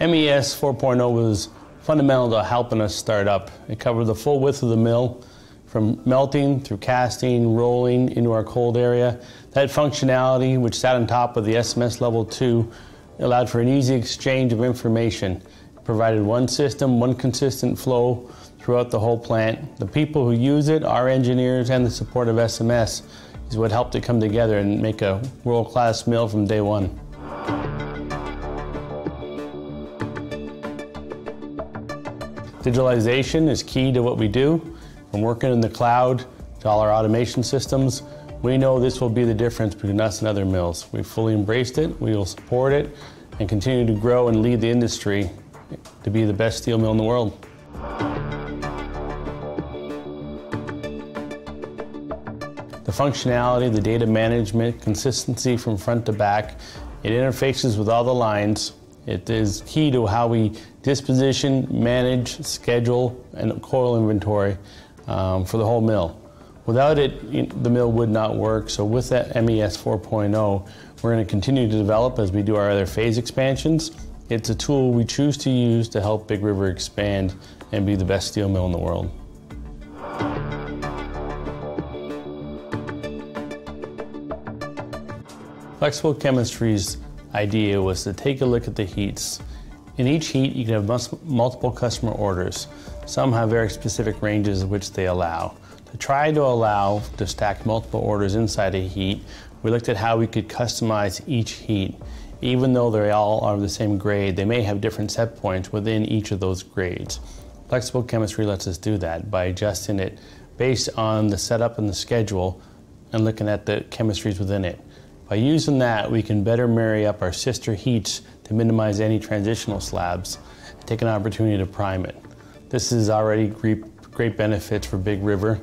MES 4.0 was fundamental to helping us start up. It covered the full width of the mill, from melting through casting, rolling into our cold area. That functionality, which sat on top of the SMS Level 2, allowed for an easy exchange of information. It provided one system, one consistent flow throughout the whole plant. The people who use it, our engineers, and the support of SMS is what helped it come together and make a world-class mill from day one. Digitalization is key to what we do. From working in the cloud to all our automation systems, we know this will be the difference between us and other mills. We've fully embraced it, we will support it, and continue to grow and lead the industry to be the best steel mill in the world. The functionality, the data management, consistency from front to back, it interfaces with all the lines, it is key to how we disposition, manage, schedule, and coil inventory um, for the whole mill. Without it, the mill would not work. So with that MES 4.0, we're going to continue to develop as we do our other phase expansions. It's a tool we choose to use to help Big River expand and be the best steel mill in the world. Flexible Chemistry's idea was to take a look at the heats. In each heat, you can have multiple customer orders. Some have very specific ranges which they allow. To try to allow to stack multiple orders inside a heat, we looked at how we could customize each heat. Even though they all are the same grade, they may have different set points within each of those grades. Flexible chemistry lets us do that by adjusting it based on the setup and the schedule and looking at the chemistries within it. By using that, we can better marry up our sister heats to minimize any transitional slabs and take an opportunity to prime it. This is already great, great benefits for Big River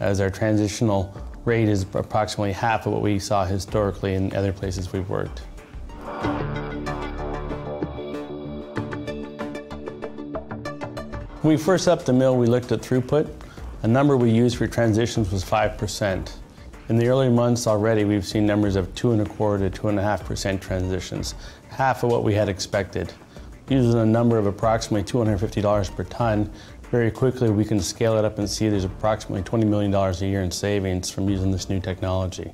as our transitional rate is approximately half of what we saw historically in other places we've worked. When we first upped the mill, we looked at throughput. A number we used for transitions was 5%. In the early months already, we've seen numbers of two and a quarter to two and a half percent transitions, half of what we had expected. Using a number of approximately $250 per ton, very quickly we can scale it up and see there's approximately $20 million a year in savings from using this new technology.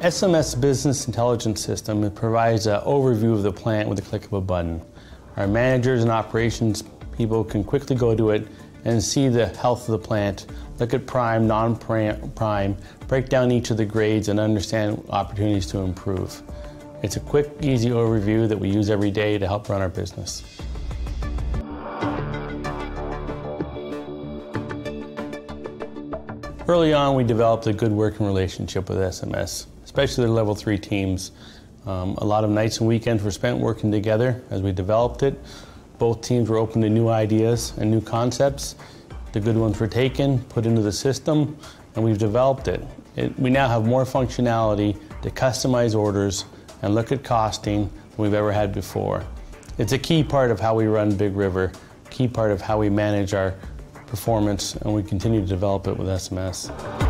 SMS Business Intelligence System provides an overview of the plant with a click of a button. Our managers and operations people can quickly go to it and see the health of the plant, look at prime, non-prime, break down each of the grades and understand opportunities to improve. It's a quick, easy overview that we use every day to help run our business. Early on, we developed a good working relationship with SMS, especially the level three teams. Um, a lot of nights and weekends were spent working together as we developed it. Both teams were open to new ideas and new concepts. The good ones were taken, put into the system, and we've developed it. it. We now have more functionality to customize orders and look at costing than we've ever had before. It's a key part of how we run Big River, key part of how we manage our performance, and we continue to develop it with SMS.